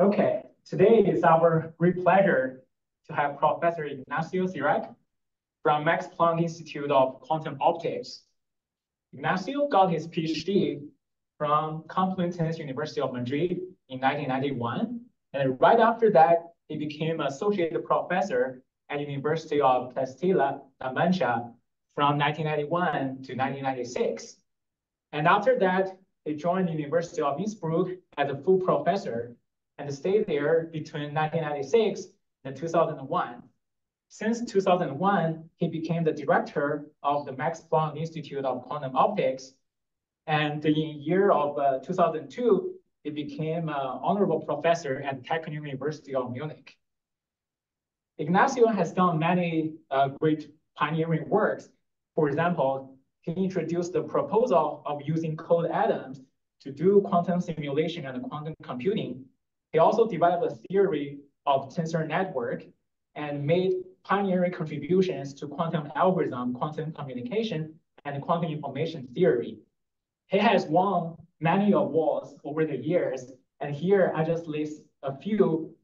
Okay, today is our great pleasure to have Professor Ignacio Cirac from Max Planck Institute of Quantum Optics. Ignacio got his PhD from Complutense University of Madrid in 1991, and right after that, he became associate professor at the University of Castilla-La Mancha from 1991 to 1996. And after that, he joined the University of Innsbruck as a full professor and stayed there between 1996 and 2001. Since 2001, he became the director of the Max Planck Institute of Quantum Optics. And in the year of uh, 2002, he became an honorable professor at Technical University of Munich. Ignacio has done many uh, great pioneering works. For example, he introduced the proposal of using cold atoms to do quantum simulation and quantum computing he also developed a theory of tensor network and made pioneering contributions to quantum algorithm, quantum communication, and quantum information theory. He has won many awards over the years, and here I just list a few.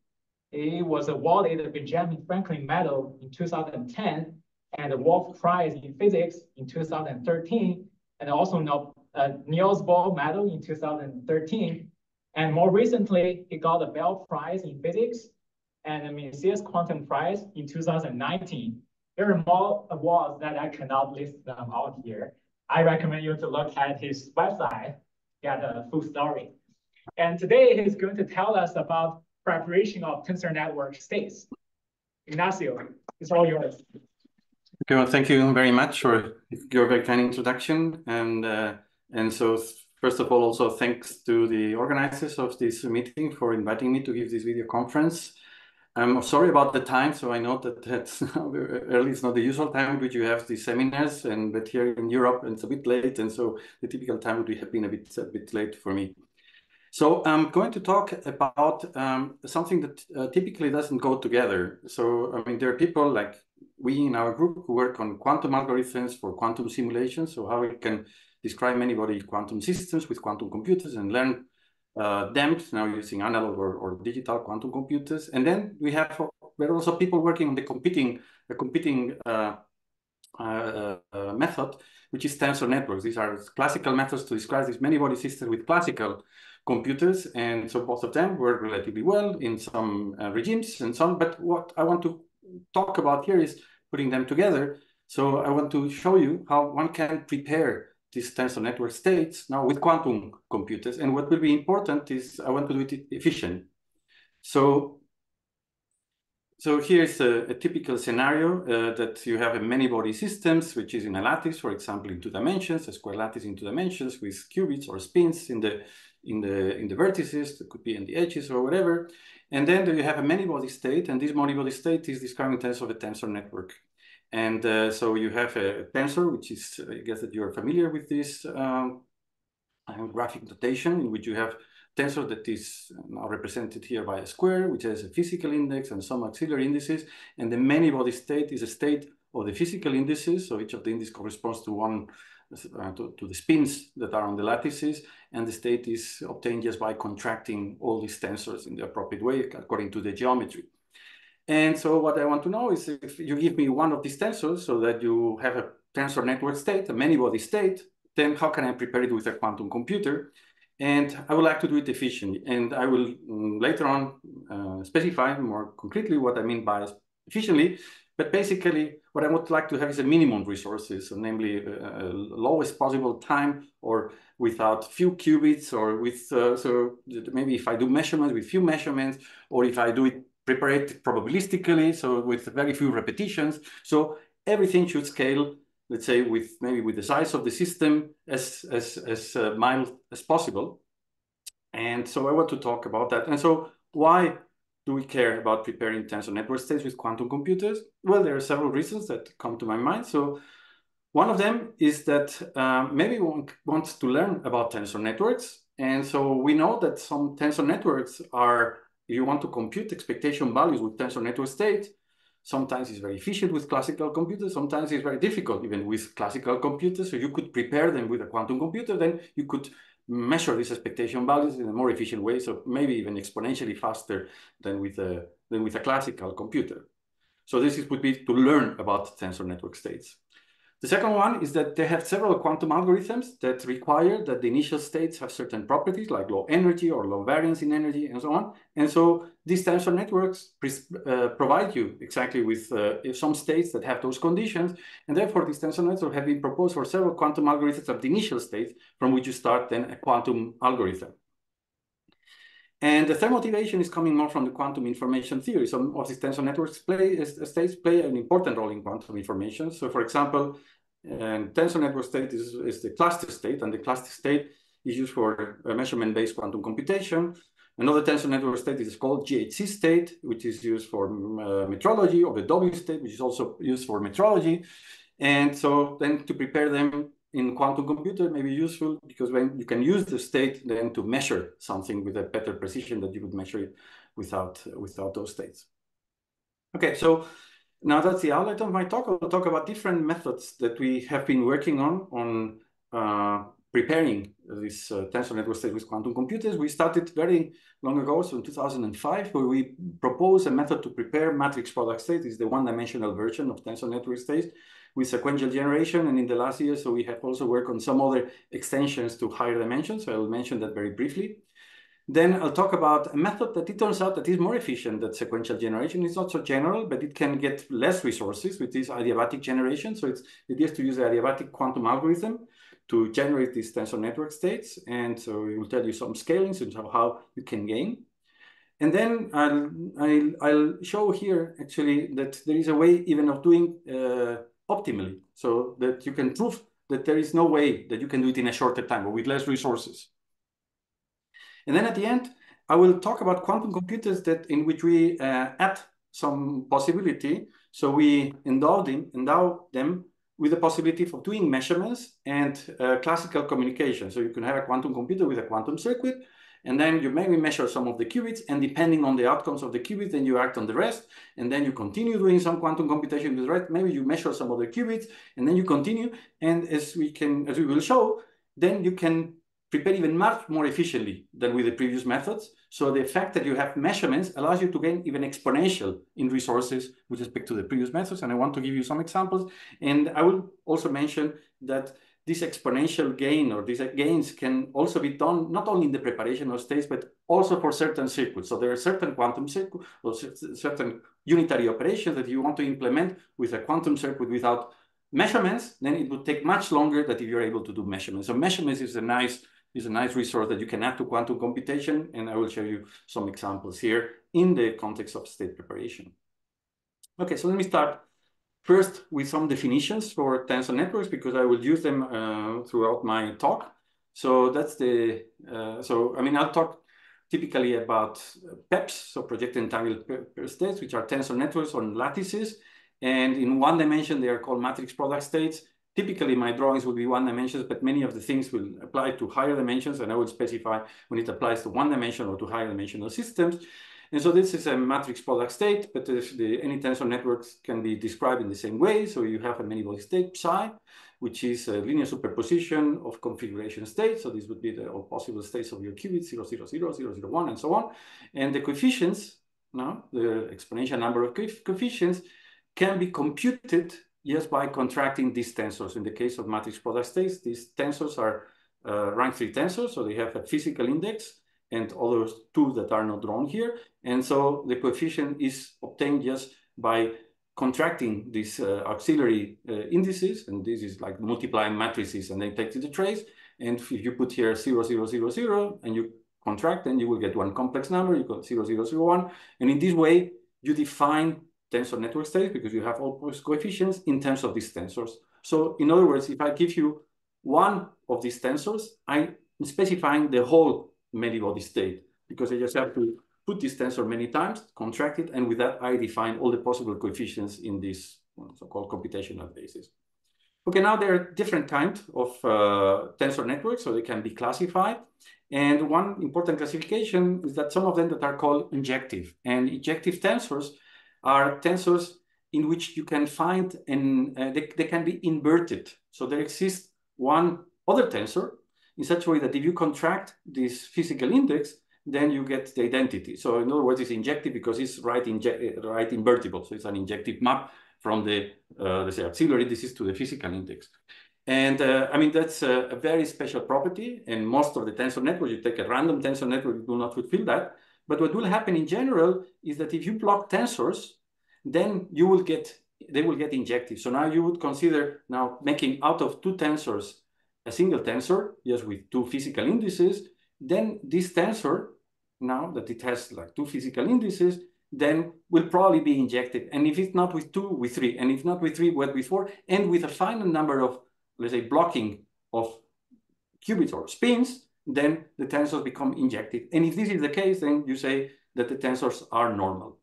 He was awarded the Benjamin Franklin Medal in 2010 and the Wolf Prize in Physics in 2013, and also no, uh, Niels Bohr Medal in 2013 and more recently, he got the Bell Prize in Physics and the Micius Quantum Prize in 2019. There are more awards that I cannot list them out here. I recommend you to look at his website, get a full story. And today he's going to tell us about preparation of tensor network states. Ignacio, it's all yours. Okay, well, thank you very much for your very kind introduction. And uh, and so First of all, also thanks to the organizers of this meeting for inviting me to give this video conference. I'm sorry about the time, so I know that that's early is not the usual time which you have these seminars, and but here in Europe it's a bit late, and so the typical time would have been a bit a bit late for me. So I'm going to talk about um, something that uh, typically doesn't go together. So I mean, there are people like we in our group who work on quantum algorithms for quantum simulations, so how we can describe many-body quantum systems with quantum computers and learn uh, them now using analog or, or, digital quantum computers. And then we have there are also people working on the competing competing uh, uh, uh, method, which is tensor networks. These are classical methods to describe these many-body systems with classical computers. And so both of them work relatively well in some uh, regimes and some. But what I want to talk about here is putting them together. So I want to show you how one can prepare these tensor network states now with quantum computers. And what will be important is I want to do it efficient. So, so here's a, a typical scenario uh, that you have a many-body systems, which is in a lattice, for example, in two dimensions, a square lattice in two dimensions with qubits or spins in the in the in the vertices, that could be in the edges or whatever. And then you have a many-body state, and this many-body state is described in terms of a tensor network. And uh, so you have a tensor, which is, I guess that you're familiar with this um, uh, graphic notation in which you have tensor that is now represented here by a square, which has a physical index and some auxiliary indices. And the many-body state is a state of the physical indices. So each of the indices corresponds to one, uh, to, to, the spins that are on the lattices. And the state is obtained just by contracting all these tensors in the appropriate way according to the geometry. And so what I want to know is if you give me one of these tensors so that you have a tensor network state, a many-body state, then how can I prepare it with a quantum computer? And I would like to do it efficiently. And I will um, later on uh, specify more concretely what I mean by efficiently. But basically, what I would like to have is a minimum resources, so namely uh, lowest possible time or without few qubits or with, uh, so maybe if I do measurements with few measurements, or if I do it prepare it probabilistically, so with very few repetitions. So everything should scale, let's say, with maybe with the size of the system as, as, as uh, mild as possible. And so I want to talk about that. And so why do we care about preparing tensor network states with quantum computers? Well, there are several reasons that come to my mind. So one of them is that um, maybe one wants to learn about tensor networks. And so we know that some tensor networks are if you want to compute expectation values with tensor network state, sometimes it's very efficient with classical computers, sometimes it's very difficult even with classical computers. So you could prepare them with a quantum computer, then you could measure these expectation values in a more efficient way, so maybe even exponentially faster than with a, than with a classical computer. So this is, would be to learn about tensor network states. The second one is that they have several quantum algorithms that require that the initial states have certain properties like low energy or low variance in energy and so on. And so these tensor networks uh, provide you exactly with uh, some states that have those conditions. And therefore, these tensor networks have been proposed for several quantum algorithms of the initial state from which you start then a quantum algorithm. And the third motivation is coming more from the quantum information theory. So tensor networks play, states play an important role in quantum information. So for example, and tensor network state is, is the cluster state, and the cluster state is used for measurement-based quantum computation. Another tensor network state is called GHZ state, which is used for uh, metrology, or the W state, which is also used for metrology. And so then to prepare them in quantum computer may be useful because when you can use the state then to measure something with a better precision that you would measure it without without those states. Okay, so now that's the outlet of my talk. I'll talk about different methods that we have been working on on uh, preparing this uh, tensor network state with quantum computers. We started very long ago, so in 2005, where we proposed a method to prepare matrix product state. It's the one-dimensional version of tensor network states with sequential generation. And in the last year, so we have also worked on some other extensions to higher dimensions. So I'll mention that very briefly. Then I'll talk about a method that it turns out that is more efficient than sequential generation. It's not so general, but it can get less resources, which is adiabatic generation. So it's, it is to use the adiabatic quantum algorithm to generate these tensor network states. And so it will tell you some scalings and how you can gain. And then I'll, I'll, I'll, show here actually that there is a way even of doing uh, optimally so that you can prove that there is no way that you can do it in a shorter time or with less resources. And then at the end, I will talk about quantum computers that in which we uh, add some possibility. So we endow them, endow them with the possibility for doing measurements and uh, classical communication. So you can have a quantum computer with a quantum circuit, and then you maybe measure some of the qubits, and depending on the outcomes of the qubits, then you act on the rest, and then you continue doing some quantum computation with rest. Maybe you measure some other qubits, and then you continue. And as we can, as we will show, then you can prepare even much more efficiently than with the previous methods. So the fact that you have measurements allows you to gain even exponential in resources with respect to the previous methods. And I want to give you some examples. And I will also mention that this exponential gain or these gains can also be done not only in the preparation of states, but also for certain circuits. So there are certain quantum circuits or certain unitary operations that you want to implement with a quantum circuit without measurements, then it would take much longer than if you're able to do measurements. So measurements is a nice is a nice resource that you can add to quantum computation, and I will show you some examples here in the context of state preparation. Okay, so let me start first with some definitions for tensor networks because I will use them uh, throughout my talk. So that's the, uh, so I mean, I'll talk typically about PEPs, so projected entangled states, which are tensor networks on lattices. And in one dimension, they are called matrix product states. Typically, my drawings will be one dimensions, but many of the things will apply to higher dimensions, and I will specify when it applies to one dimension or to higher dimensional systems. And so this is a matrix product state, but the, any tensor networks can be described in the same way. So you have a many-body state psi, which is a linear superposition of configuration states. So this would be the all possible states of your qubits, 0, 0, 0, 0, 0, 1, and so on. And the coefficients, no, the exponential number of coefficients can be computed just by contracting these tensors. In the case of matrix product states, these tensors are uh, rank three tensors, so they have a physical index and others two that are not drawn here. And so the coefficient is obtained just by contracting these uh, auxiliary uh, indices, and this is like multiplying matrices and they take the trace. And if you put here 0, 0, 0, 0, and you contract, then you will get one complex number, you got 0, 0, 0, 1. And in this way, you define tensor network states because you have all those coefficients in terms of these tensors. So in other words, if I give you one of these tensors, I'm specifying the whole many-body state because I just have to put this tensor many times, contract it, and with that, I define all the possible coefficients in this so-called computational basis. Okay, now there are different kinds of uh, tensor networks, so they can be classified. And one important classification is that some of them that are called injective. And injective tensors are tensors in which you can find and uh, they, they can be inverted. So there exists one other tensor in such a way that if you contract this physical index, then you get the identity. So in other words, it's injective because it's right, inje right invertible. So it's an injective map from the, uh, let's say, auxiliary indices to the physical index. And uh, I mean, that's a, a, very special property. And most of the tensor networks, you take a random tensor network, you do not fulfill that. But what will happen in general is that if you block tensors, then you will get, they will get injective. So now you would consider now making out of two tensors a single tensor, just with two physical indices. Then this tensor, now that it has like two physical indices, then will probably be injective. And if it's not with two, with three. And if not with three, what with four. And with a finite number of let's say, blocking of qubits or spins, then the tensors become injective. And if this is the case, then you say that the tensors are normal.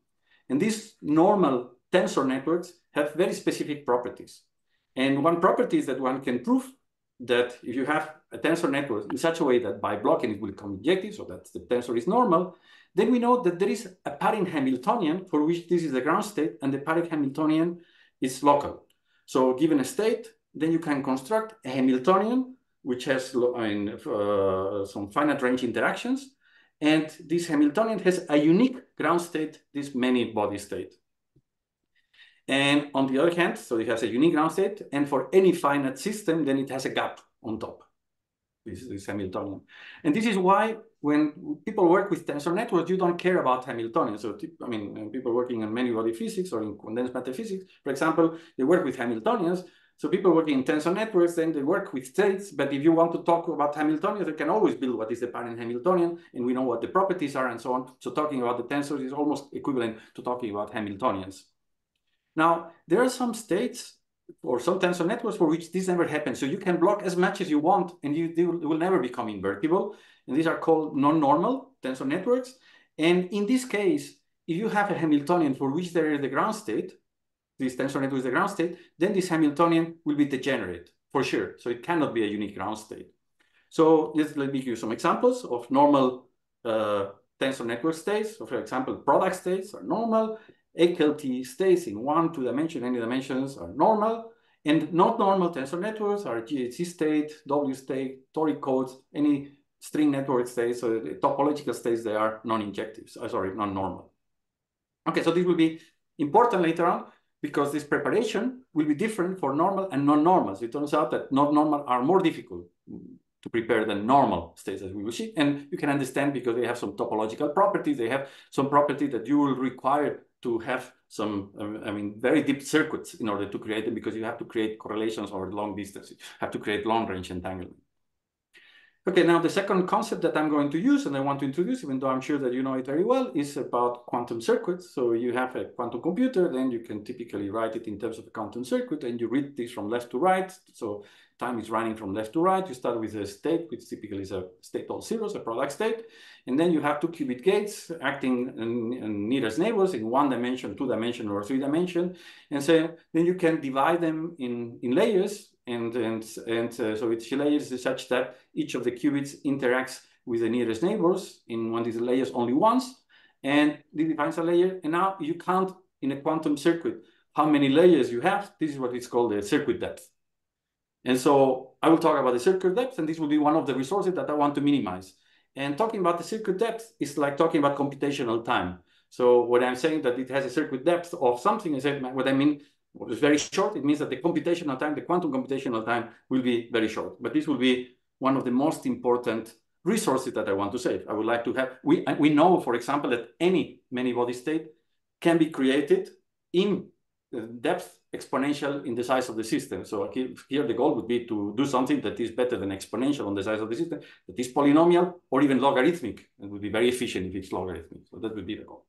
And these normal tensor networks have very specific properties. And one property is that one can prove that if you have a tensor network in such a way that by blocking it will become injective, so that the tensor is normal, then we know that there is a parent Hamiltonian for which this is the ground state and the parent Hamiltonian is local. So given a state, then you can construct a Hamiltonian, which has uh, some finite range interactions. And this Hamiltonian has a unique ground state, this many body state. And on the other hand, so it has a unique ground state. And for any finite system, then it has a gap on top, this, is Hamiltonian. And this is why when people work with tensor networks, you don't care about Hamiltonian. So, I mean, uh, people working in many body physics or in condensed matter physics, for example, they work with Hamiltonians, so people working in tensor networks, then they work with states. But if you want to talk about Hamiltonians, they can always build what is the parent Hamiltonian, and we know what the properties are and so on. So talking about the tensors is almost equivalent to talking about Hamiltonians. Now, there are some states or some tensor networks for which this never happens. So you can block as much as you want, and you will, will never become invertible. And these are called non-normal tensor networks. And in this case, if you have a Hamiltonian for which there is the ground state, this tensor network is the ground state, then this Hamiltonian will be degenerate for sure. So it cannot be a unique ground state. So just let me give you some examples of normal uh, tensor network states. So for example, product states are normal. AKLT states in one, two dimension, any dimensions are normal. And not normal tensor networks are GHZ state, W state, toric codes, any string network states, so the topological states, they are non-injective, uh, sorry, non-normal. Okay, so this will be important later on because this preparation will be different for normal and non-normals. It turns out that non-normal are more difficult to prepare the normal states that we will see. And you can understand because they have some topological properties. They have some property that you will require to have some, um, I mean, very deep circuits in order to create them because you have to create correlations over long distances, have to create long range entanglement. Okay, now the second concept that I'm going to use and I want to introduce, even though I'm sure that you know it very well, is about quantum circuits. So you have a quantum computer, then you can typically write it in terms of a quantum circuit and you read this from left to right. So time is running from left to right. You start with a state, which typically is a state all zeros, a product state. And then you have two qubit gates acting in, in nearest neighbors in one dimension, two dimension, or three dimension. And so then you can divide them in, in layers and, and, and uh, so its layers is such that each of the qubits interacts with the nearest neighbors in one of these layers only once, and this defines a layer. And now you count in a quantum circuit how many layers you have. This is what is called the circuit depth. And so I will talk about the circuit depth, and this will be one of the resources that I want to minimize. And talking about the circuit depth is like talking about computational time. So when I'm saying that it has a circuit depth of something, I said what I mean is very short. It means that the computational time, the quantum computational time will be very short. But this will be one of the most important resources that I want to save. I would like to have, we, we know, for example, that any many-body state can be created in uh, depth exponential in the size of the system. So here the goal would be to do something that is better than exponential on the size of the system, that is polynomial or even logarithmic. It would be very efficient if it's logarithmic. So that would be the goal.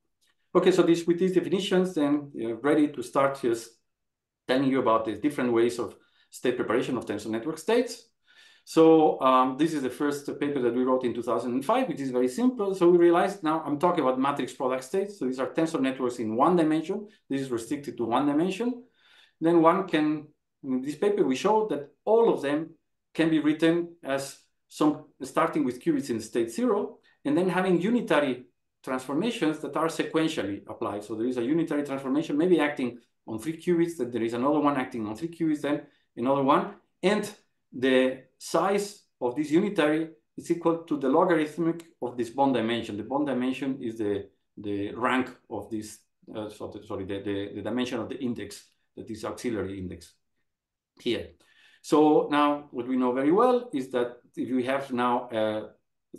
Okay, so this with these definitions, then you're ready to start just telling you about the different ways of state preparation of tensor network states. So um, this is the first paper that we wrote in 2005, which is very simple. So we realized now I'm talking about matrix product states. So these are tensor networks in one dimension. This is restricted to one dimension. Then one can, in this paper, we showed that all of them can be written as some starting with qubits in state zero, and then having unitary transformations that are sequentially applied. So there is a unitary transformation, maybe acting on three qubits, that there is another one acting on three qubits, then another one. And the size of this unitary is equal to the logarithmic of this bond dimension. The bond dimension is the, the rank of this, uh, sorry, the, the, the dimension of the index, that is auxiliary index here. So now what we know very well is that if we have now a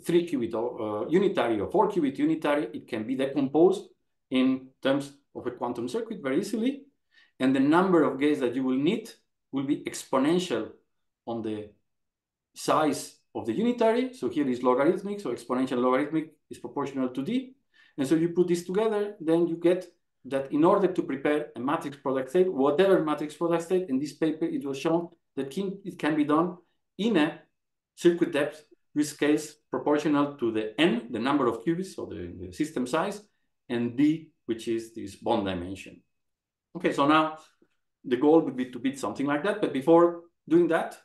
three qubit uh, unitary or four qubit unitary, it can be decomposed in terms of a quantum circuit very easily. And the number of gates that you will need will be exponential on the size of the unitary. So here is logarithmic, so exponential logarithmic is proportional to d. And so you put this together, then you get that in order to prepare a matrix product state, whatever matrix product state, in this paper it was shown that it can be done in a circuit depth with scales proportional to the n, the number of qubits, so the, the system size, and d, which is this bond dimension. Okay, so now the goal would be to beat something like that. But before doing that,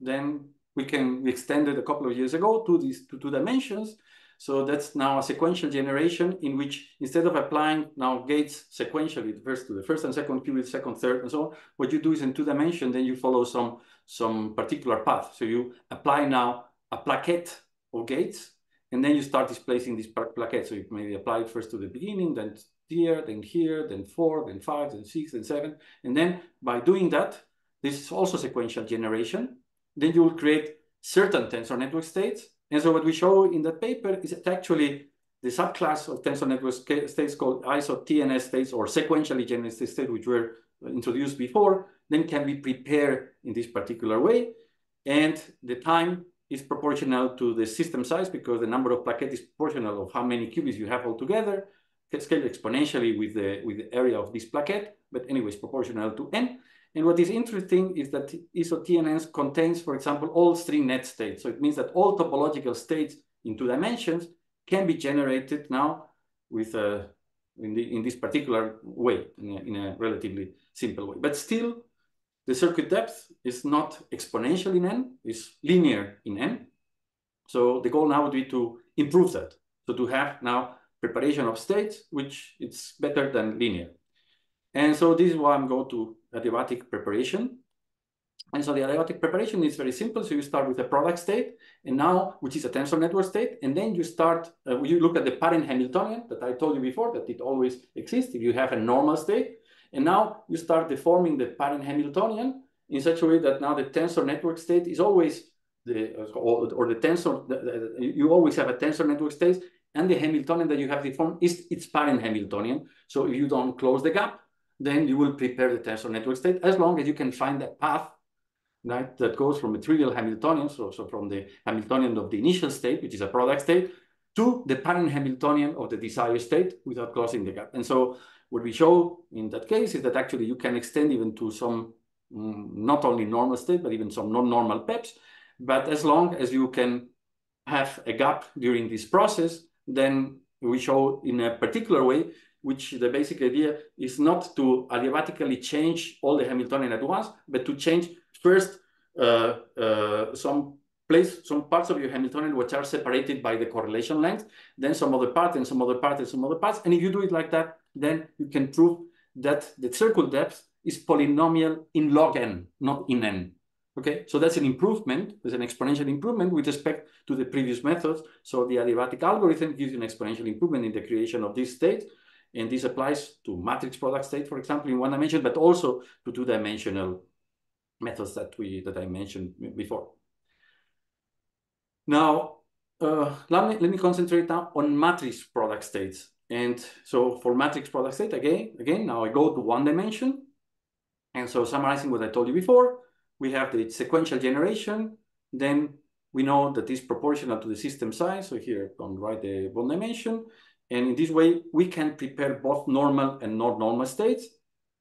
then we can we extended a couple of years ago to these to two dimensions. So that's now a sequential generation in which instead of applying now gates sequentially, first to the first and second qubit, second, third, and so on, what you do is in two dimension, then you follow some some particular path. So you apply now a plaquette of gates, and then you start displacing this plaquette. So you maybe apply it first to the beginning, then here, then here, then four, then five, then six, then seven. And then by doing that, this is also sequential generation. Then you will create certain tensor network states. And so what we show in that paper is that actually the subclass of tensor network states called ISO-TNS states or sequentially generated states, which were introduced before, then can be prepared in this particular way. And the time is proportional to the system size because the number of plaquettes is proportional of how many qubits you have altogether scale exponentially with the, with the area of this plaquette, but anyways, proportional to n. And what is interesting is that ISO-TNS contains, for example, all string net states. So it means that all topological states in two dimensions can be generated now with a, uh, in, the, in this particular way, in a, in a relatively simple way. But still, the circuit depth is not exponential in n, it's linear in n. So the goal now would be to improve that. So to have now preparation of states, which it's better than linear. And so this is why I'm going to adiabatic preparation. And so the adiabatic preparation is very simple. So you start with a product state, and now, which is a tensor network state, and then you start, uh, you look at the parent Hamiltonian that I told you before, that it always exists if you have a normal state. And now you start deforming the parent Hamiltonian in such a way that now the tensor network state is always the, or, or the tensor, the, the, you always have a tensor network state and the Hamiltonian that you have deformed is its parent Hamiltonian. So if you don't close the gap, then you will prepare the tensor network state as long as you can find that path right, that goes from a trivial Hamiltonian, so, so from the Hamiltonian of the initial state, which is a product state, to the parent Hamiltonian of the desired state without closing the gap. And so what we show in that case is that actually you can extend even to some mm, not only normal state, but even some non-normal PEPs. But as long as you can have a gap during this process, then we show in a particular way, which the basic idea is not to adiabatically change all the Hamiltonian at once, but to change first uh, uh, some place, some parts of your Hamiltonian which are separated by the correlation length, then some other part and some other part and some other parts. And if you do it like that, then you can prove that the circuit depth is polynomial in log n, not in n. Okay, so that's an improvement, there's an exponential improvement with respect to the previous methods. So the adiabatic algorithm gives you an exponential improvement in the creation of this state. And this applies to matrix product state, for example, in one dimension, but also to two-dimensional methods that we that I mentioned before. Now, uh, let, me, let me concentrate now on matrix product states. And so for matrix product state, again, again, now I go to one dimension. And so summarizing what I told you before, we have the sequential generation. Then we know that that is proportional to the system size. So here the right, the bond dimension. And in this way, we can prepare both normal and non-normal states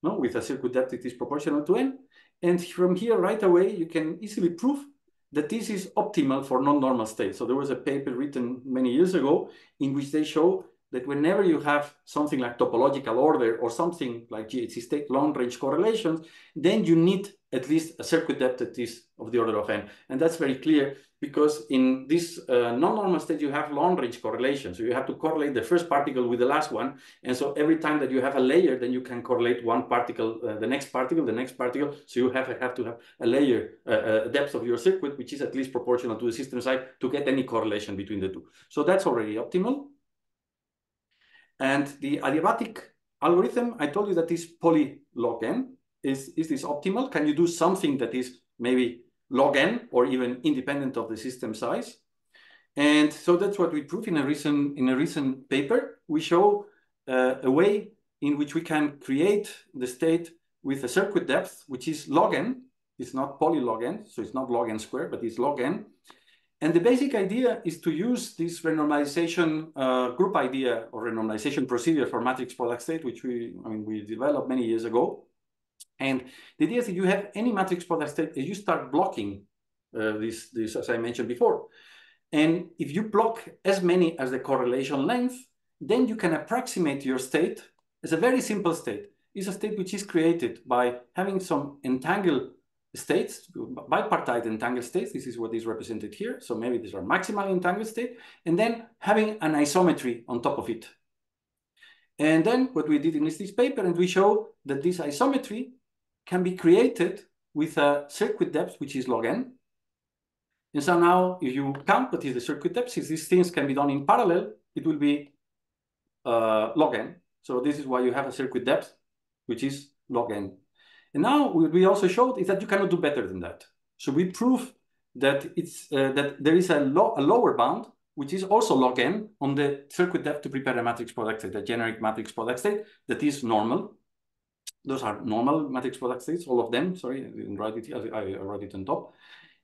no, with a circuit depth that is proportional to n. And from here, right away, you can easily prove that this is optimal for non-normal states. So there was a paper written many years ago in which they show that whenever you have something like topological order or something like GHZ state long range correlations, then you need at least a circuit depth that is of the order of n. And that's very clear because in this uh, non-normal state, you have long range correlation. So you have to correlate the first particle with the last one. And so every time that you have a layer, then you can correlate one particle, uh, the next particle, the next particle. So you have, have to have a layer, uh, a depth of your circuit, which is at least proportional to the system size to get any correlation between the two. So that's already optimal. And the adiabatic algorithm, I told you that is this poly log n. Is, is this optimal? Can you do something that is maybe log n or even independent of the system size? And so that's what we prove in a recent, in a recent paper. We show uh, a way in which we can create the state with a circuit depth, which is log n. It's not poly log n, so it's not log n squared, but it's log n. And the basic idea is to use this renormalization uh, group idea or renormalization procedure for matrix product state, which we, I mean, we developed many years ago. And the idea is that you have any matrix product state, you start blocking uh, this, this, as I mentioned before. And if you block as many as the correlation length, then you can approximate your state as a very simple state. It's a state which is created by having some entangled states, bipartite entangled states. This is what is represented here. So maybe these are maximal entangled state, and then having an isometry on top of it. And then what we did in this paper, and we show that this isometry can be created with a circuit depth, which is log n. And so now if you count what is the circuit depth, if these things can be done in parallel, it will be uh, log n. So this is why you have a circuit depth, which is log n. And now what we also showed is that you cannot do better than that. So we prove that it's uh, that there is a, lo a lower bound, which is also log n on the circuit depth to prepare a matrix product state, a generic matrix product state that is normal. Those are normal matrix product states, all of them. Sorry, I write it. I, I wrote it on top.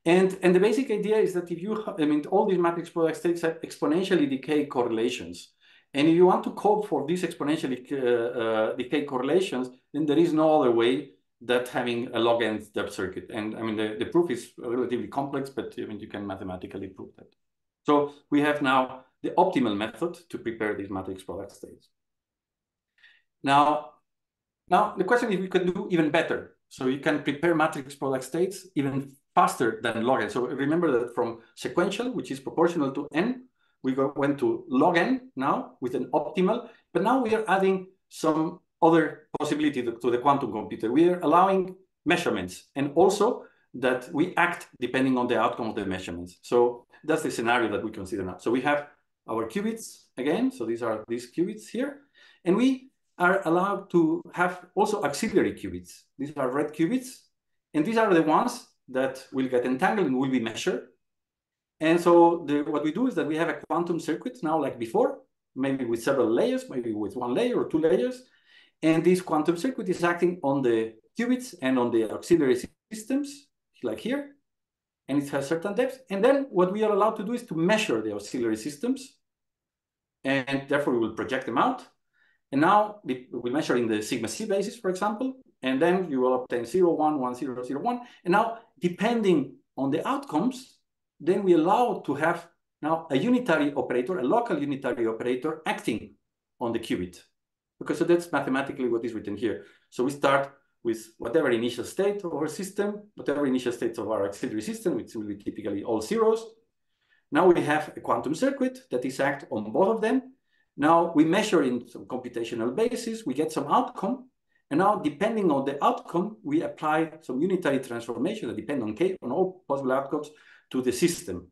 And, and the basic idea is that if you, I mean, all these matrix product states have exponentially decay correlations. And if you want to cope for these exponentially uh, uh, decay correlations, then there is no other way that having a log n depth circuit. And I mean, the, the proof is relatively complex, but I mean, you can mathematically prove that. So we have now the optimal method to prepare these matrix product states. Now, now the question is we can do even better. So you can prepare matrix product states even faster than log n. So remember that from sequential, which is proportional to n, we go, went to log n now with an optimal, but now we are adding some other possibility to, to the quantum computer. We are allowing measurements and also that we act depending on the outcome of the measurements. So that's the scenario that we consider now. So we have our qubits again. So these are these qubits here. And we are allowed to have also auxiliary qubits. These are red qubits. And these are the ones that will get entangled and will be measured. And so the, what we do is that we have a quantum circuit now like before, maybe with several layers, maybe with one layer or two layers. And this quantum circuit is acting on the qubits and on the auxiliary systems, like here. And it has certain depth. And then what we are allowed to do is to measure the auxiliary systems. And therefore, we will project them out. And now we measure in the sigma z basis, for example. And then you will obtain 0, 1, 1, 0, 0, 1. And now, depending on the outcomes, then we allow to have now a unitary operator, a local unitary operator acting on the qubit. Because so that's mathematically what is written here. So we start with whatever initial state of our system, whatever initial states of our auxiliary system, which will be typically all zeros. Now we have a quantum circuit that is act on both of them. Now we measure in some computational basis, we get some outcome. And now depending on the outcome, we apply some unitary transformation that depend on K, on all possible outcomes to the system.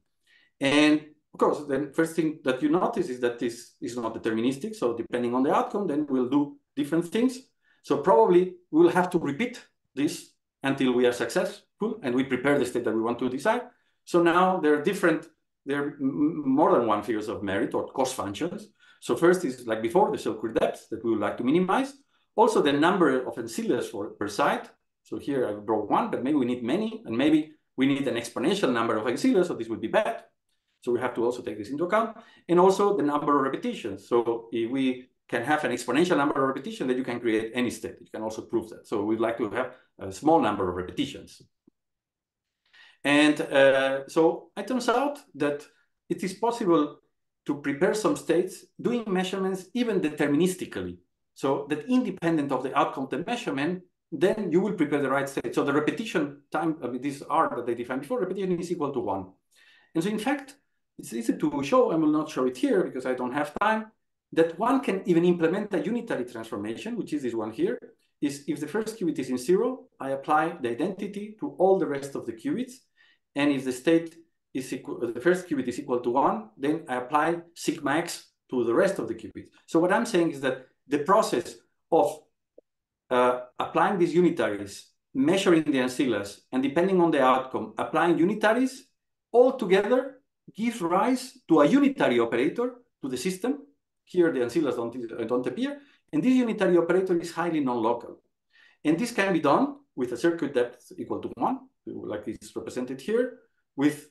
And of course, the first thing that you notice is that this is not deterministic. So depending on the outcome, then we'll do different things. So probably we will have to repeat this until we are successful and we prepare the state that we want to decide. So now there are different, there are more than one figures of merit or cost functions. So first is like before, the circuit depth that we would like to minimize. Also the number of ancillaries for per site. So here I brought one, but maybe we need many, and maybe we need an exponential number of ancillaries, so this would be bad. So we have to also take this into account. And also the number of repetitions. So if we can have an exponential number of repetitions, then you can create any state. You can also prove that. So we'd like to have a small number of repetitions. And uh, so it turns out that it is possible to prepare some states doing measurements even deterministically. So that independent of the outcome of the measurement, then you will prepare the right state. So the repetition time, I mean, this R that they defined before, repetition is equal to one. And so in fact, it's easy to show, I will not show it here because I don't have time, that one can even implement a unitary transformation, which is this one here, is if the first qubit is in zero, I apply the identity to all the rest of the qubits. And if the state is equal, the first qubit is equal to one, then I apply sigma x to the rest of the qubits. So what I'm saying is that the process of uh, applying these unitaries, measuring the ancillas, and depending on the outcome, applying unitaries, all together gives rise to a unitary operator to the system. Here the ancillas don't, don't appear, and this unitary operator is highly non-local. And this can be done with a circuit depth equal to one, like is represented here, with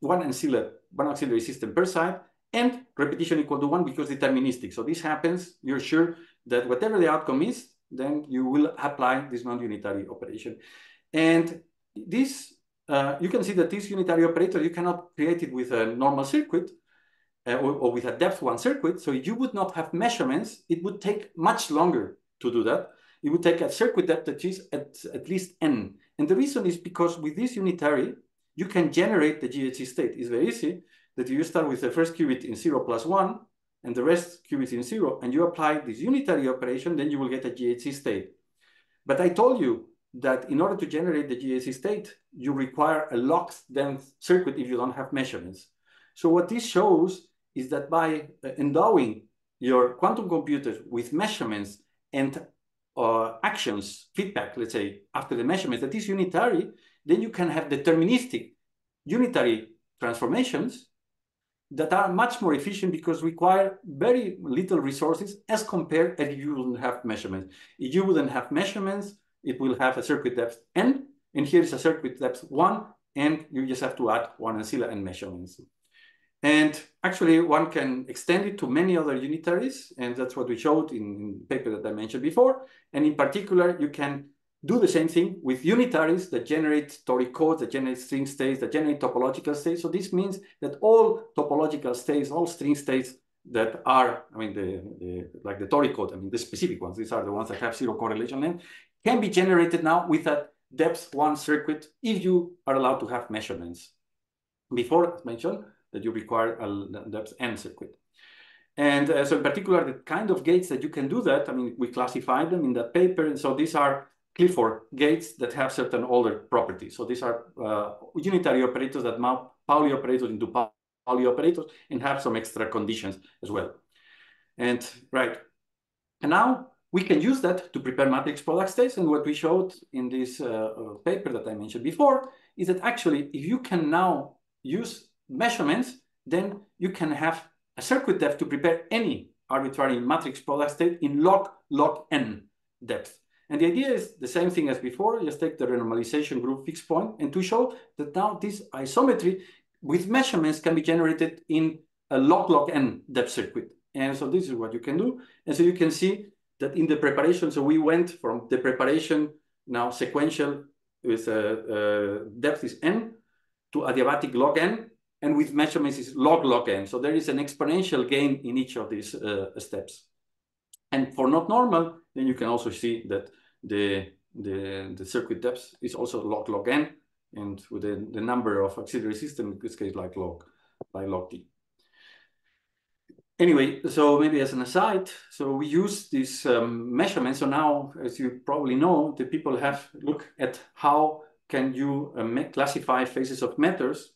one ancillary, one auxiliary system per side, and repetition equal to one because deterministic. So this happens, you're sure that whatever the outcome is, then you will apply this non-unitary operation. And this, uh, you can see that this unitary operator, you cannot create it with a normal circuit uh, or, or, with a depth one circuit. So you would not have measurements. It would take much longer to do that. It would take a circuit depth that is at, at least n. And the reason is because with this unitary, you can generate the GHZ state. It's very easy that you start with the first qubit in zero plus one, and the rest qubits in zero, and you apply this unitary operation, then you will get a GHZ state. But I told you that in order to generate the GHZ state, you require a locked dense circuit if you don't have measurements. So what this shows is that by uh, endowing your quantum computers with measurements and uh, actions, feedback, let's say, after the measurements that is unitary, then you can have deterministic unitary transformations that are much more efficient because require very little resources as compared if you wouldn't have measurements. If you wouldn't have measurements, it will have a circuit depth n, and here is a circuit depth one, and you just have to add one ancilla and measurements. And actually, one can extend it to many other unitaries, and that's what we showed in, in the paper that I mentioned before. And in particular, you can do the same thing with unitaries that generate toric codes, that generate string states, that generate topological states. So this means that all topological states, all string states that are, I mean, the, the like the toric code, I mean, the specific ones, these are the ones that have zero correlation length, can be generated now with a depth one circuit if you are allowed to have measurements. Before, as mentioned, that you require a depth n circuit. And uh, so in particular, the kind of gates that you can do that, I mean, we classified them in that paper. And so these are Clifford gates that have certain order properties. So these are uh, unitary operators that map Pauli operators into Pauli operators and have some extra conditions as well. And right, and now we can use that to prepare matrix product states. And what we showed in this uh, uh, paper that I mentioned before is that actually, if you can now use measurements, then you can have a circuit depth to prepare any arbitrary matrix product state in log log n depth. And the idea is the same thing as before, just take the renormalization group fixed point and to show that now this isometry with measurements can be generated in a log log n depth circuit. And so this is what you can do. And so you can see that in the preparation, so we went from the preparation now sequential with uh, uh, depth is n to adiabatic log n, and with measurements is log log n. So there is an exponential gain in each of these uh, steps. And for not normal, then you can also see that the, the, the circuit depth is also log log n, and with the, the number of auxiliary system, in this case, like log, like log d. Anyway, so maybe as an aside, so we use this um, measurement. So now, as you probably know, the people have look at how can you uh, classify phases of matters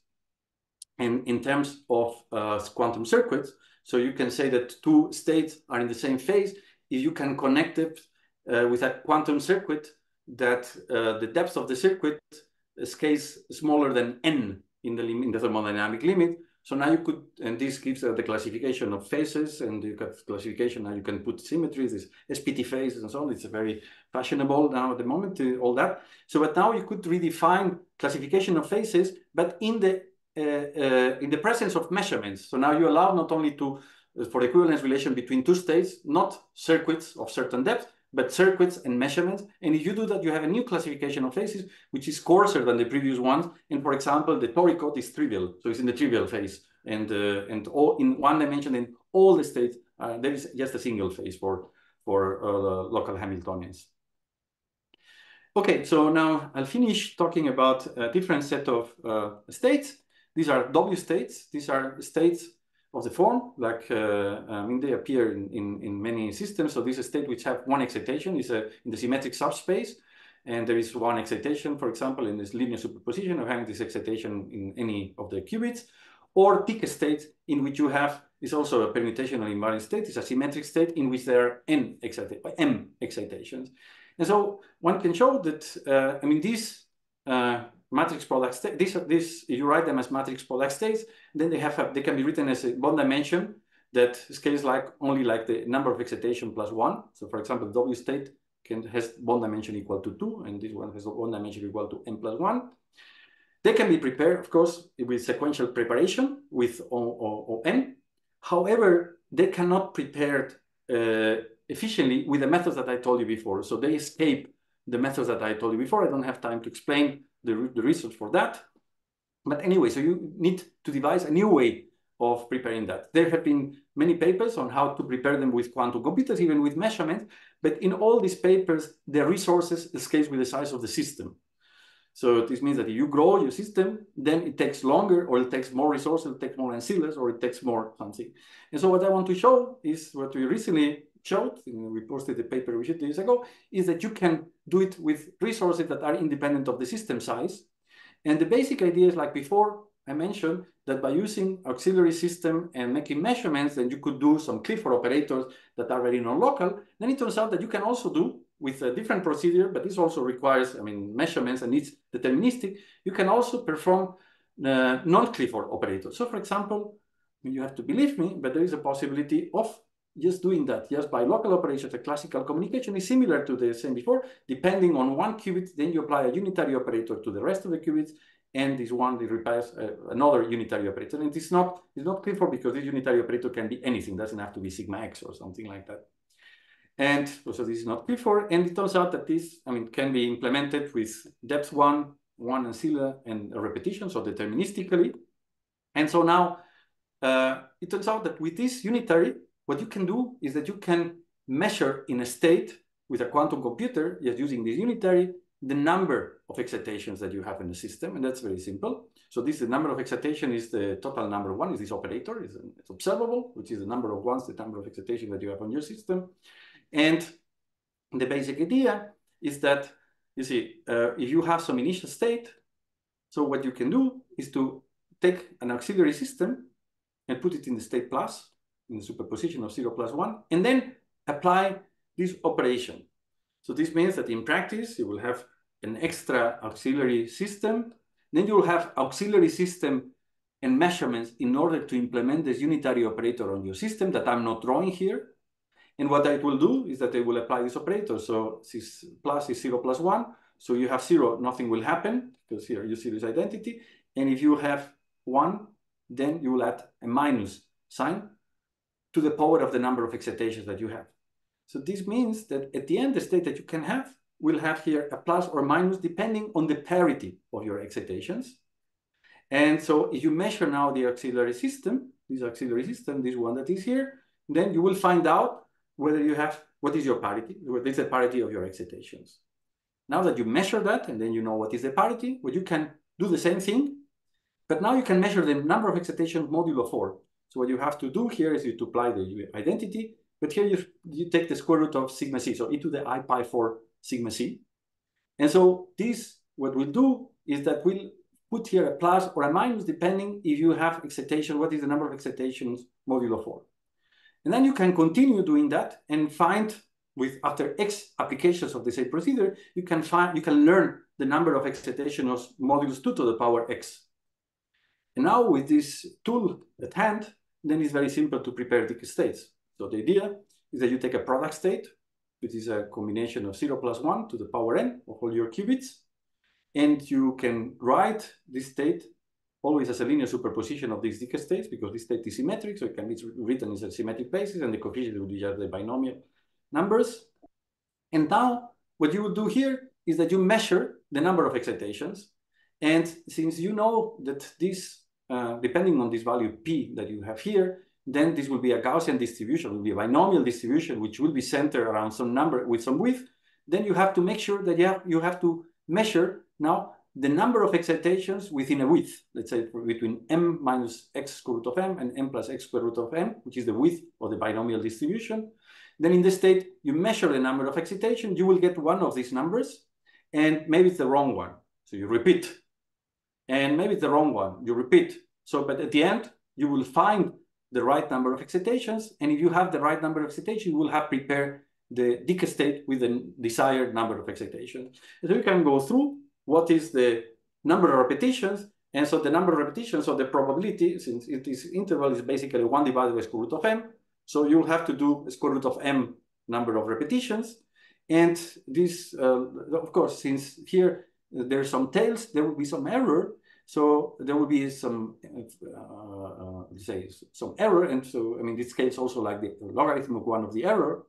in, in terms of uh, quantum circuits. So you can say that two states are in the same phase if you can connect it uh, with a quantum circuit that uh, the depth of the circuit scales smaller than n in the, in the thermodynamic limit. So now you could, and this gives uh, the classification of phases, and you got classification, now you can put symmetries, this SPT phases and so on. It's a very fashionable now at the moment, uh, all that. So, but now you could redefine classification of phases, but in the uh, uh, in the presence of measurements. So now you allow not only to for equivalence relation between two states, not circuits of certain depth, but circuits and measurements. And if you do that, you have a new classification of phases, which is coarser than the previous ones. And for example, the toric code is trivial. So it's in the trivial phase and uh, and all in one dimension in all the states. Uh, there is just a single phase for for uh, local Hamiltonians. Okay, so now I'll finish talking about a different set of uh, states. These are W states. These are states of the form, like uh, I mean, they appear in, in, in many systems. So this state which have one excitation is a, in the symmetric subspace. And there is one excitation, for example, in this linear superposition of having this excitation in any of the qubits, or Dicke state in which you have is also a permutational invariant state. It's a symmetric state in which there are n excita m excitations. And so one can show that, uh, I mean, these uh, matrix product states, these, you write them as matrix product states, then they have, a, they can be written as a bond dimension that scales like only like the number of excitation plus one. So for example, W state can has bond dimension equal to two, and this one has bond dimension equal to n plus one. They can be prepared, of course, with sequential preparation with O, o, o n. However, they cannot prepare uh, efficiently with the methods that I told you before. So they escape the methods that I told you before. I don't have time to explain the, the research for that. But anyway, so you need to devise a new way of preparing that. There have been many papers on how to prepare them with quantum computers, even with measurement. But in all these papers, the resources scale with the size of the system. So this means that if you grow your system, then it takes longer or it takes more resources, it takes more ancillaries, or it takes more something. And so what I want to show is what we recently showed, we posted the paper we should days ago, is that you can do it with resources that are independent of the system size. And the basic idea is like before I mentioned that by using auxiliary system and making measurements, then you could do some Clifford operators that are very non-local. Then it turns out that you can also do with a different procedure, but this also requires, I mean, measurements and it's deterministic. You can also perform uh, non-Clifford operators. So for example, you have to believe me, but there is a possibility of just doing that, just by local operations, the classical communication is similar to the same before. Depending on one qubit, then you apply a unitary operator to the rest of the qubits, and this one requires uh, another unitary operator. And it's not it's not Clifford because this unitary operator can be anything, doesn't have to be sigma x or something like that. And so this is not Clifford, and it turns out that this, I mean, can be implemented with depth one, one ancilla, and a repetition, so deterministically. And so now uh, it turns out that with this unitary, what you can do is that you can measure in a state with a quantum computer, just using this unitary, the number of excitations that you have in the system, and that's very simple. So this the number of excitation is the total number of one, is this operator, is it's observable, which is the number of ones, the number of excitation that you have on your system. And the basic idea is that, you see, uh, if you have some initial state, so what you can do is to take an auxiliary system and put it in the state plus, in the superposition of 0 plus 1, and then apply this operation. So this means that in practice, you will have an extra auxiliary system. Then you will have auxiliary system and measurements in order to implement this unitary operator on your system that I'm not drawing here. And what it will do is that it will apply this operator. So this plus is 0 plus 1. So you have 0, nothing will happen because here you see this identity. And if you have 1, then you will add a minus sign to the power of the number of excitations that you have. So this means that at the end, the state that you can have will have here a plus or minus depending on the parity of your excitations. And so if you measure now the auxiliary system, this auxiliary system, this one that is here, then you will find out whether you have, what is your parity, what is the parity of your excitations. Now that you measure that, and then you know what is the parity, well, you can do the same thing, but now you can measure the number of excitations modulo 4. So what you have to do here is you to apply the identity, but here you, you take the square root of sigma z, so e to the i pi 4 sigma z. And so this, what we'll do is that we'll put here a plus or a minus depending if you have excitation, what is the number of excitations modulo 4. And then you can continue doing that and find with after X applications of the same procedure, you can find you can learn the number of excitations modulus 2 to the power X. And now with this tool at hand, then it's very simple to prepare Dicke states. So the idea is that you take a product state, which is a combination of 0 plus 1 to the power n of all your qubits, and you can write this state always as a linear superposition of these Dicke states because this state is symmetric, so it can be written as a symmetric basis, and the coefficient will be just the binomial numbers. And now what you would do here is that you measure the number of excitations. And since you know that this uh, depending on this value p that you have here, then this will be a Gaussian distribution, will be a binomial distribution, which will be centered around some number with some width. Then you have to make sure that have, you have to measure now the number of excitations within a width, let's say between m minus x square root of m and m plus x square root of m, which is the width of the binomial distribution. Then in this state, you measure the number of excitations, you will get one of these numbers, and maybe it's the wrong one. So you repeat. And maybe it's the wrong one, you repeat. So, but at the end, you will find the right number of excitations. And if you have the right number of excitations, you will have prepared the Dicke state with the desired number of excitations. So you can go through what is the number of repetitions. And so the number of repetitions of the probability, since it is interval is basically one divided by square root of m. So you'll have to do square root of m number of repetitions. And this, uh, of course, since here there's some tails, there will be some error. So there will be some, uh, uh, say, some error. And so, I mean, this case also like the logarithm of one of the error.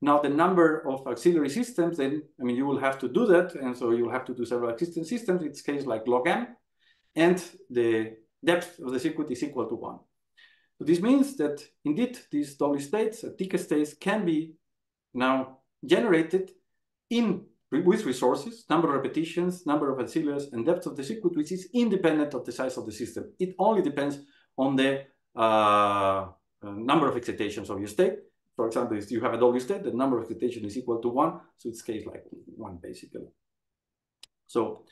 Now the number of auxiliary systems, then, I mean, you will have to do that. And so you'll have to do several existing systems. It's case like log m. And the depth of the circuit is equal to one. So this means that indeed these dolly states, uh, Dicke states can be now generated in with resources, number of repetitions, number of ancillaries, and depth of the circuit, which is independent of the size of the system. It only depends on the uh, uh, number of excitations of your state. For example, if you have a W state, the number of excitations is equal to one, so it case like one basically. So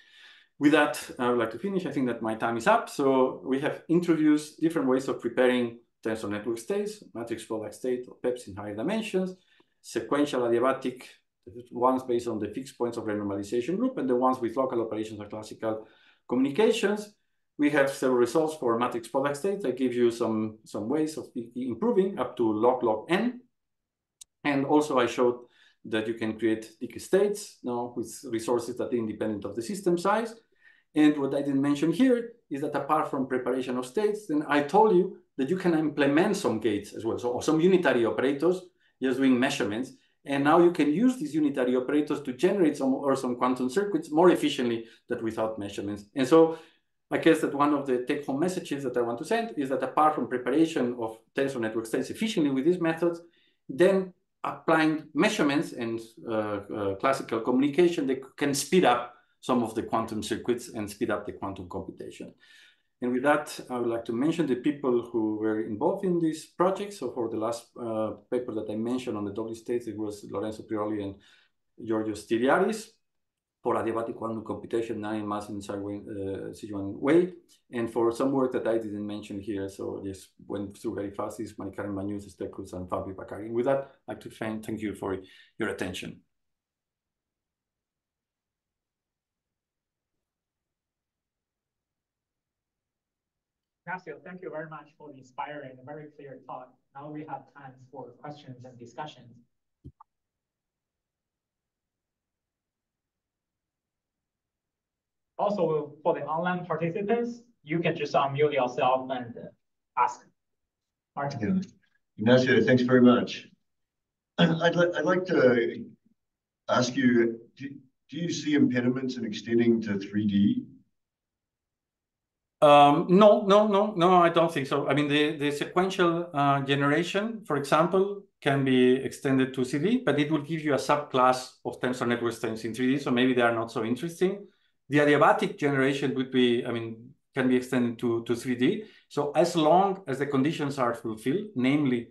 with that, I would like to finish. I think that my time is up. So we have introduced different ways of preparing tensor network states, matrix product state, or PEPs in higher dimensions, sequential adiabatic the ones based on the fixed points of renormalization group and the ones with local operations or classical communications. We have several results for matrix product states. I give you some, some ways of improving up to log log n. And also I showed that you can create Dicke states now with resources that are independent of the system size. And what I didn't mention here is that apart from preparation of states, then I told you that you can implement some gates as well. So or some unitary operators just doing measurements and now you can use these unitary operators to generate some or some quantum circuits more efficiently than without measurements. And so I guess that one of the take-home messages that I want to send is that apart from preparation of tensor network states efficiently with these methods, then applying measurements and uh, uh, classical communication, they can speed up some of the quantum circuits and speed up the quantum computation. And with that, I would like to mention the people who were involved in this project. So for the last uh, paper that I mentioned on the dolly states, it was Lorenzo Piroli and Giorgio Styliaris for adiabatic quantum computation, nine mass in Sichuan uh, way. And for some work that I didn't mention here, so just went through very fast, is Bañuz, Esther Cruz, and Flavio Baccari. And with that, I'd like to thank you for your attention. Ignacio, thank you very much for the inspiring very clear talk. Now we have time for questions and discussions. Also, for the online participants, you can just unmute yourself and ask. Martin. Ignacio, thanks very much. I'd, li I'd like to ask you, do, do you see impediments in extending to 3D um, no, no, no, no, I don't think so. I mean, the, the sequential uh, generation, for example, can be extended to 3D, but it will give you a subclass of tensor network states in 3D, so maybe they are not so interesting. The adiabatic generation would be, I mean, can be extended to, to 3D. So as long as the conditions are fulfilled, namely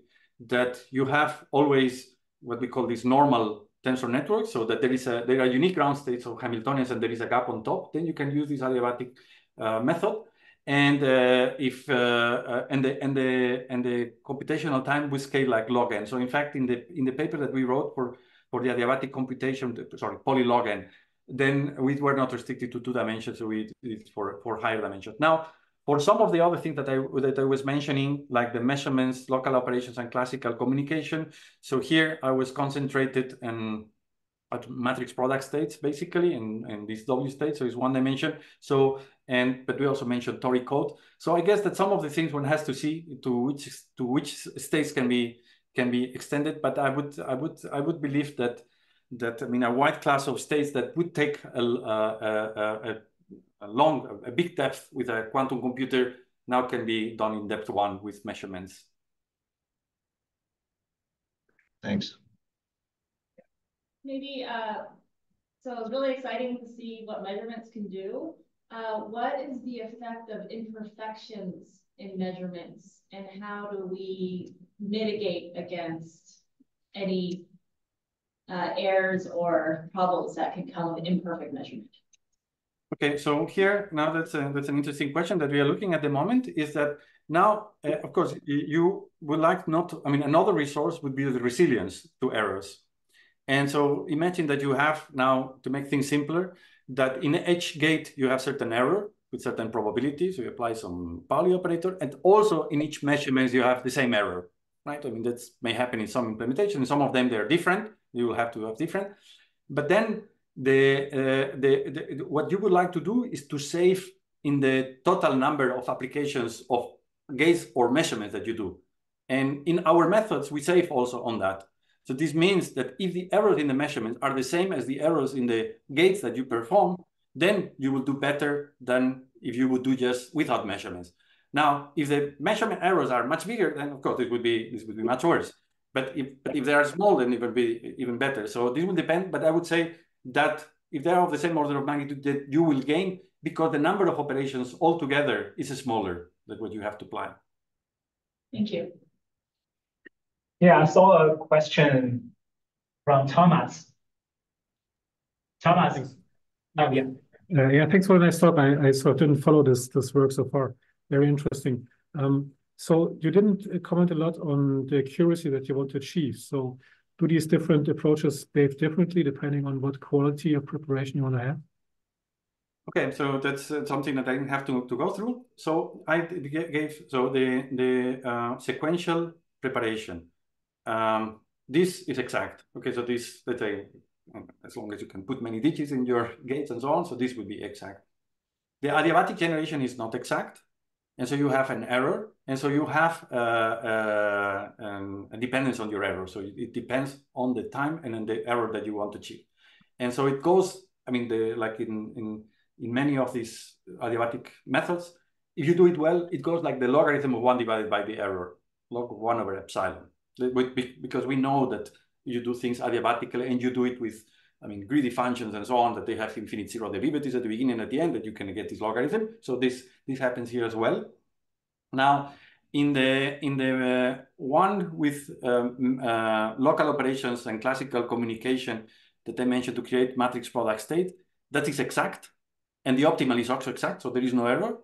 that you have always what we call this normal tensor network, so that there is a there are unique ground states of Hamiltonians and there is a gap on top, then you can use this adiabatic uh, method and uh, if uh, uh, and the and the and the computational time we scale like log n. So in fact, in the in the paper that we wrote for for the adiabatic computation, sorry, polylog n, then we were not restricted to two dimensions, so we did for for higher dimensions. Now, for some of the other things that I that I was mentioning, like the measurements, local operations, and classical communication. So here I was concentrated in at matrix product states basically and and this w state so it's one dimension so and but we also mentioned toric code so i guess that some of the things one has to see to which to which states can be can be extended but i would i would i would believe that that i mean a wide class of states that would take a, a, a, a long a big depth with a quantum computer now can be done in depth one with measurements. Thanks. Maybe, uh, so it's really exciting to see what measurements can do. Uh, what is the effect of imperfections in measurements and how do we mitigate against any uh, errors or problems that can come with imperfect measurement? Okay, so here now that's a, that's an interesting question that we are looking at the moment is that now, uh, of course, you would like not, to, I mean, another resource would be the resilience to errors. And so imagine that you have now, to make things simpler, that in each gate you have certain error with certain probability. So you apply some Pauli operator. And also in each measurement, you have the same error, right? I mean, that may happen in some implementation. Some of them, they're different. You will have to have different. But then the, uh, the, the, what you would like to do is to save in the total number of applications of gates or measurements that you do. And in our methods, we save also on that. So this means that if the errors in the measurements are the same as the errors in the gates that you perform, then you will do better than if you would do just without measurements. Now, if the measurement errors are much bigger, then of course it would be this would be much worse. But if but if they are small, then it would be even better. So this will depend. But I would say that if they are of the same order of magnitude, that you will gain because the number of operations altogether is smaller than what you have to plan. Thank you. Yeah, I saw a question from Thomas. Thomas. Oh, yeah. Uh, yeah, thanks for the nice talk. I, I sort of didn't follow this this work so far. Very interesting. Um, so you didn't comment a lot on the accuracy that you want to achieve. So do these different approaches behave differently depending on what quality of preparation you want to have? Okay, so that's uh, something that I didn't have to, to go through. So I gave so the the uh, sequential preparation. Um, this is exact. Okay, so this let's say as long as you can put many digits in your gates and so on. So this would be exact. The adiabatic generation is not exact. And so you have an error. And so you have uh, uh, um, a dependence on your error. So it, it, depends on the time and on the error that you want to achieve. And so it goes, I mean, the like in, in, in many of these adiabatic methods, if you do it well, it goes like the logarithm of one divided by the error, log one over epsilon. Because we know that you do things adiabatically and you do it with I mean, Gevrey functions and so on, that they have infinite zero derivatives at the beginning and at the end, that you can get this logarithm. So this, this happens here as well. Now, in the, in the uh, one with um, uh, local operations and classical communication that I mentioned to create matrix product state, that is exact. And the optimal is also exact, so there is no error.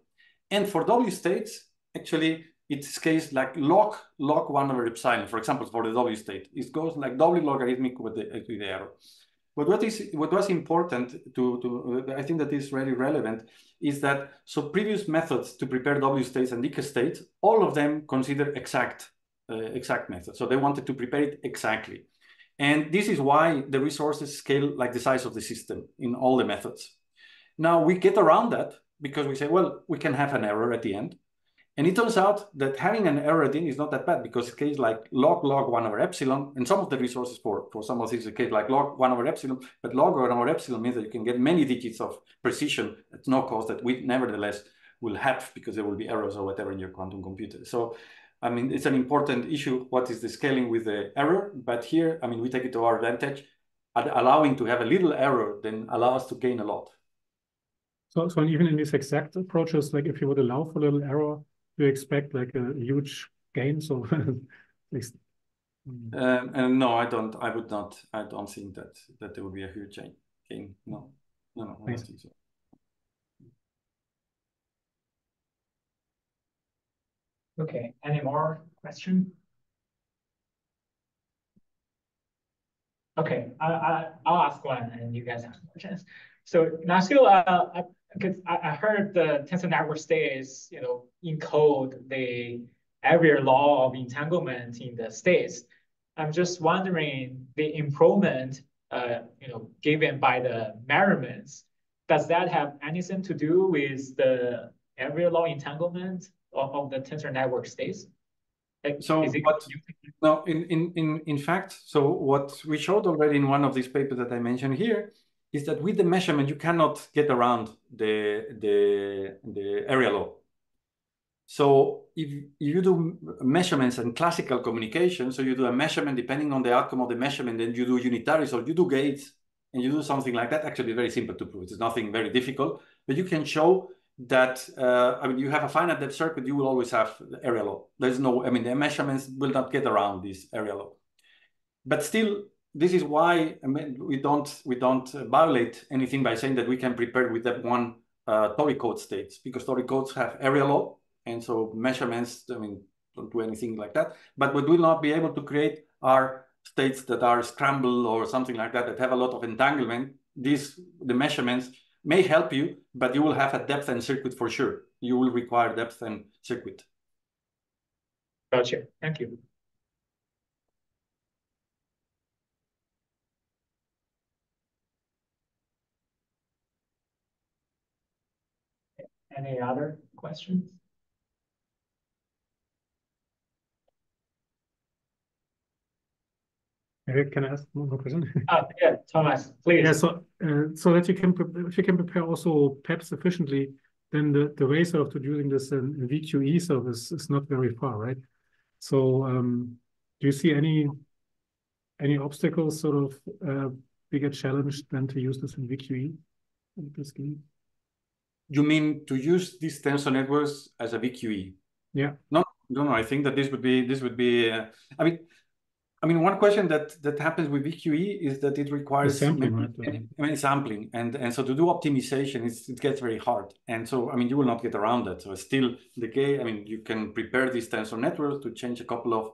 And for W states, actually, it scales like log log 1 over epsilon, for example, for the W state. It goes like doubly logarithmic with the, with the error. But what is what was important to, to I think that is really relevant is that so previous methods to prepare W states and Dicke states, all of them consider exact uh, exact methods. So they wanted to prepare it exactly. And this is why the resources scale like the size of the system in all the methods. Now we get around that because we say, well, we can have an error at the end. And it turns out that having an error in is not that bad because it's case like log log 1 over epsilon, and some of the resources for, for some of these is case like log 1 over epsilon, but log 1 over epsilon means that you can get many digits of precision at no cost that we nevertheless will have because there will be errors or whatever in your quantum computer. So, I mean, it's an important issue. What is the scaling with the error? But here, I mean, we take it to our advantage. Allowing to have a little error then allow us to gain a lot. So, so even in these exact approaches, like if you would allow for a little error, you expect like a huge gain? So least. Uh, and no, I don't. I would not. I don't think that that there would be a huge gain. No, no, no. I don't think so. Okay. Any more question? Okay, I, I I'll ask one, and you guys have ask questions. So Ignacio, uh, because I, I heard the tensor network states, you know, encode the area law of entanglement in the states. I'm just wondering the improvement, uh, you know, given by the measurements, does that have anything to do with the area law entanglement of, of the tensor network states? Like, so what, no, in, in, in, in fact, so what we showed already in one of these papers that I mentioned here is that with the measurement, you cannot get around the, the, the area law. So if, you do measurements and classical communication, so you do a measurement depending on the outcome of the measurement, then you do unitaries or you do gates and you do something like that, actually very simple to prove. It's nothing very difficult, but you can show that, uh, I mean, you have a finite depth circuit, you will always have the area law. There's no, I mean, the measurements will not get around this area law. But still, this is why I mean, we don't we don't violate anything by saying that we can prepare with that one uh, Toric code states because Toric codes have area law, and so measurements. I mean, don't do anything like that. But we will not be able to create are states that are scrambled or something like that that have a lot of entanglement. These the measurements may help you, but you will have a depth and circuit for sure. You will require depth and circuit. Gotcha. Thank you. Any other questions? Eric, can I ask one more question? Uh, yeah, Thomas, please. Yeah, so uh, so that you can if you can prepare also PEPs efficiently, then the, the way sort of to doing this in, in VQE service is not very far, right? So um, do you see any any obstacles sort of uh, bigger challenge than to use this in VQE? This game? You mean to use these tensor networks as a VQE? Yeah. No, no, no. I think that this would be this would be. Uh, I mean, I mean, one question that that happens with VQE is that it requires sampling, many, right? many, many sampling, and and so to do optimization, it gets very hard. And so, I mean, you will not get around that. So still the case. I mean, you can prepare these tensor networks to change a couple of.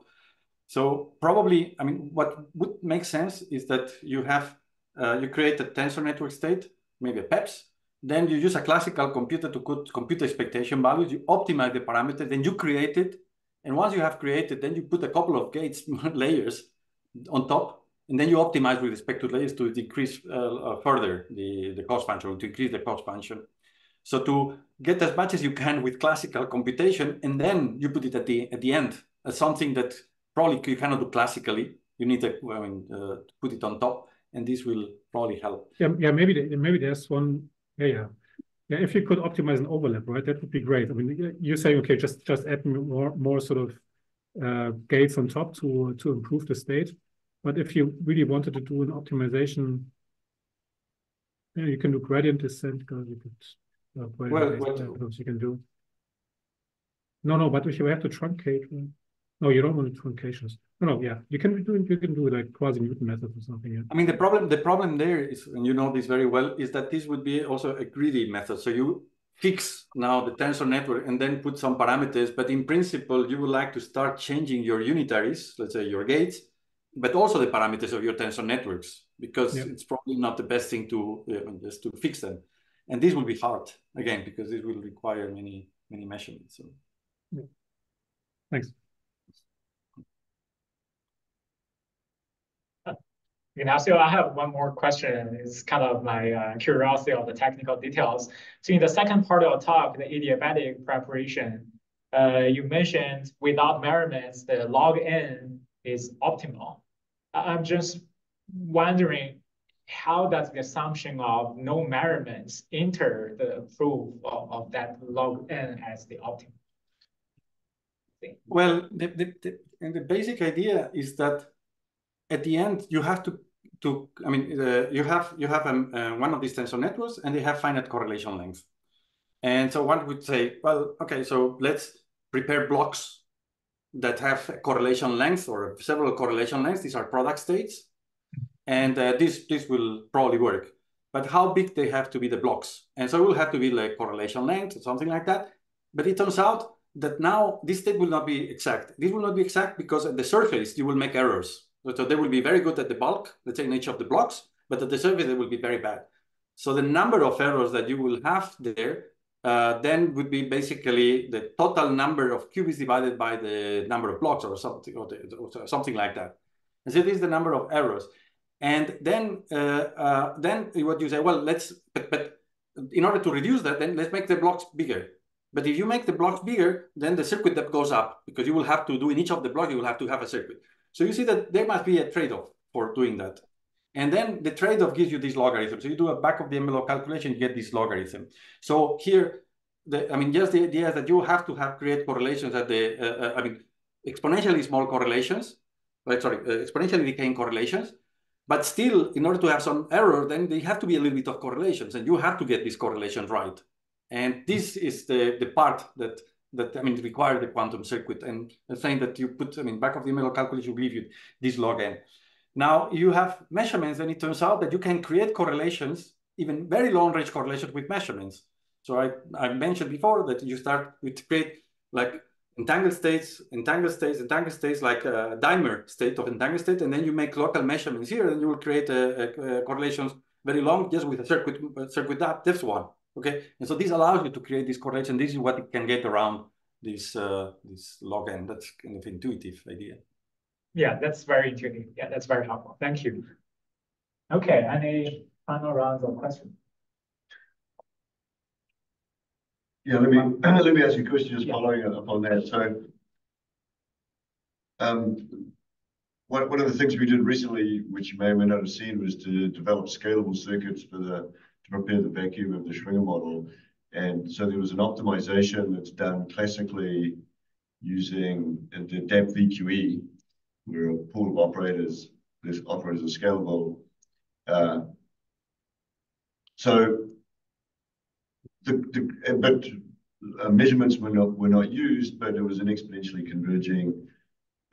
So probably, I mean, what would make sense is that you have uh, you create a tensor network state, maybe a PEPS, then you use a classical computer to compute expectation values. You optimize the parameter, then you create it. And once you have created, then you put a couple of gates layers on top, and then you optimize with respect to layers to decrease uh, uh, further the, the cost function, to increase the cost function. So to get as much as you can with classical computation, and then you put it at the at the end as something that probably you cannot do classically. You need to I mean, uh, put it on top, and this will probably help. Yeah, yeah. Maybe maybe there's one yeah, yeah. Yeah, if you could optimize an overlap, right, that would be great. I mean, you're saying, okay, just just add more more sort of uh, gates on top to to improve the state. But if you really wanted to do an optimization, yeah, you can do gradient descent because you could uh, well, well, you can do. No, no, but if you have to truncate, right? No, you don't want truncations. No, no, yeah, you can do you can do like quasi Newton method or something. Yeah. I mean, the problem the problem there is, and you know this very well, is that this would be also a greedy method. So you fix now the tensor network and then put some parameters, but in principle, you would like to start changing your unitaries, let's say your gates, but also the parameters of your tensor networks, because yep. it's probably not the best thing to uh, just to fix them. And this will be hard again because it will require many many measurements. So. Yeah. Thanks. Ignacio, I have one more question. It's kind of my uh, curiosity of the technical details. So in the second part of the talk, the adiabatic preparation, uh, you mentioned without measurements, the log n is optimal. I'm just wondering how does the assumption of no measurements enter the proof of, of that log n as the optimal? Well, the, the, the, the basic idea is that at the end, you have to, to I mean, uh, you have you have um, uh, one of these tensor networks, and they have finite correlation length. And so one would say, well, okay, so let's prepare blocks that have correlation length or several correlation lengths. These are product states, and uh, this this will probably work. But how big they have to be the blocks? And so it will have to be like correlation length or something like that. But it turns out that now this state will not be exact. This will not be exact because at the surface you will make errors. So they will be very good at the bulk, let's say in each of the blocks, but at the surface they will be very bad. So the number of errors that you will have there uh, then would be basically the total number of qubits divided by the number of blocks or something or, the, or something like that. And so this is the number of errors. And then uh, uh, then what you say, well, let's but, but in order to reduce that, then let's make the blocks bigger. But if you make the blocks bigger, then the circuit depth goes up because you will have to do in each of the blocks, you will have to have a circuit. So you see that there must be a trade-off for doing that. And then the trade-off gives you this logarithm. So you do a back of the envelope calculation, you get this logarithm. So here, the, I mean, just the idea that you have to have create correlations at the, uh, uh, I mean, exponentially small correlations, right? Sorry, uh, exponentially decaying correlations. But still, in order to have some error, then they have to be a little bit of correlations, and you have to get these correlations right. And this is the, the part that, that I mean, require the quantum circuit. And the saying that you put, I mean, back of the envelope calculus will give you this log n. Now you have measurements, and it turns out that you can create correlations, even very long range correlations with measurements. So I, I mentioned before that you start with create like entangled states, entangled states, entangled states, like uh, a dimer state of entangled state, and then you make local measurements here, and you will create a, a, a correlations very long just with a circuit uh, circuit depth one. Okay, and so this allows you to create this correlation. This is what you can get around this uh, this log n. That's kind of intuitive idea. Yeah, that's very intuitive. Yeah, that's very helpful. Thank you. Okay, any final rounds of questions? Yeah, let me let me ask you a question just Yeah. following up on that. So, um, one one of the things we did recently, which you may or may not have seen, was to develop scalable circuits for the prepare the vacuum of the Schwinger model. And so there was an optimization that's done classically using the DAP VQE, where a pool of operators, this operators are scalable. Uh, so the, the, but uh, measurements were not were not used, but it was an exponentially converging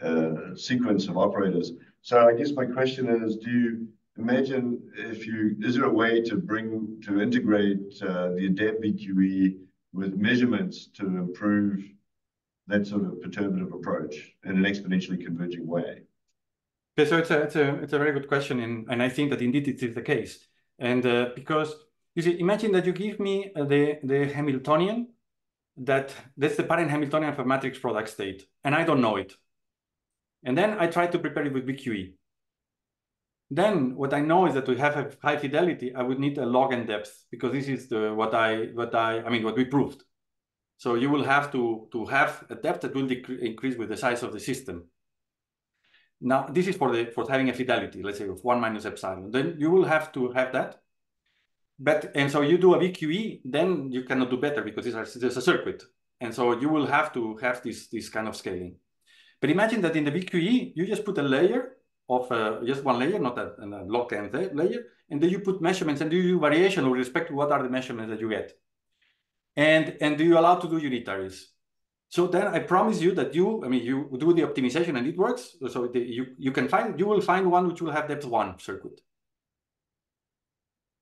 uh, sequence of operators. So I guess my question is, do you imagine if you is there a way to bring to integrate uh, the ADAPT-VQE with measurements to improve that sort of perturbative approach in an exponentially converging way? Okay, so it's a it's a it's a very good question, and and I think that indeed it is the case, and uh, because you see, imagine that you give me uh, the the Hamiltonian, that that's the parent Hamiltonian for matrix product state, and I don't know it, and then I try to prepare it with VQE. Then what I know is that to have a high fidelity, I would need a log n depth because this is the what I what I I mean what we proved. So you will have to to have a depth that will increase with the size of the system. Now this is for the for having a fidelity, let's say of one minus epsilon. Then you will have to have that. But and so you do a VQE, then you cannot do better because there's a circuit, and so you will have to have this this kind of scaling. But imagine that in the VQE you just put a layer of uh, just one layer, not a, a n layer, and then you put measurements and do you variation with respect to what are the measurements that you get. And, and do you allow to do unitaries? So then I promise you that you, I mean, you do the optimization and it works. So the, you, you can find, you will find one which will have depth one circuit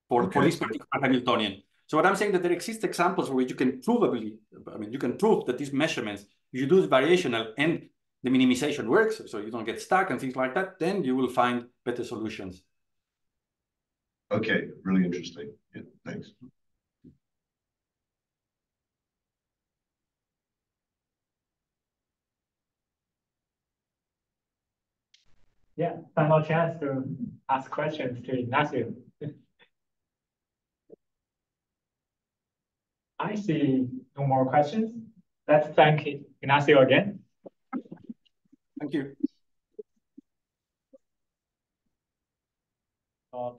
for, okay. for this particular Hamiltonian. So what I'm saying that there exist examples where you can provably, I mean, you can prove that these measurements, you do variational and the minimization works, so you don't get stuck and things like that, then you will find better solutions. Okay, really interesting. Yeah, thanks. Yeah, final chance to ask questions to Ignacio. I see no more questions. Let's thank Ignacio again. Thank you. Uh.